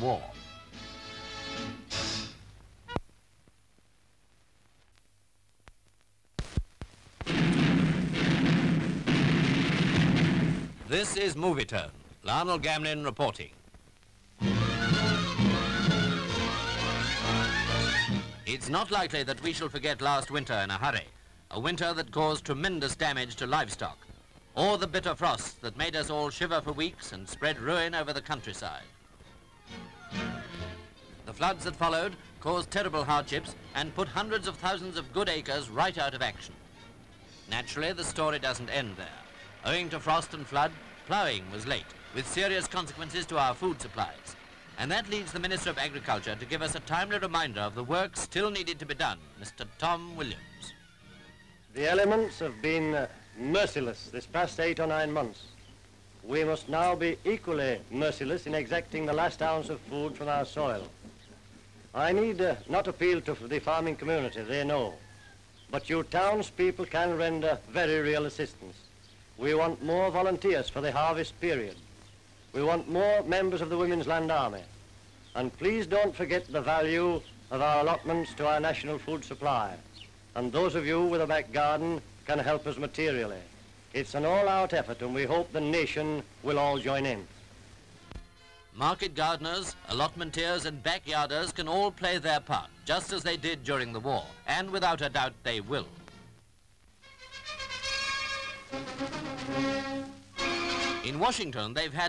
war. This is Movietone. Lionel Gamlin reporting. It's not likely that we shall forget last winter in a hurry, a winter that caused tremendous damage to livestock, or the bitter frosts that made us all shiver for weeks and spread ruin over the countryside. The floods that followed caused terrible hardships and put hundreds of thousands of good acres right out of action. Naturally, the story doesn't end there. Owing to frost and flood, ploughing was late, with serious consequences to our food supplies. And that leads the Minister of Agriculture to give us a timely reminder of the work still needed to be done, Mr. Tom Williams. The elements have been uh, merciless this past eight or nine months. We must now be equally merciless in exacting the last ounce of food from our soil. I need uh, not appeal to the farming community, they know. But you townspeople can render very real assistance. We want more volunteers for the harvest period. We want more members of the Women's Land Army. And please don't forget the value of our allotments to our national food supply. And those of you with a back garden can help us materially. It's an all-out effort and we hope the nation will all join in. Market gardeners, allotmenteers and backyarders can all play their part, just as they did during the war, and without a doubt they will. In Washington, they've had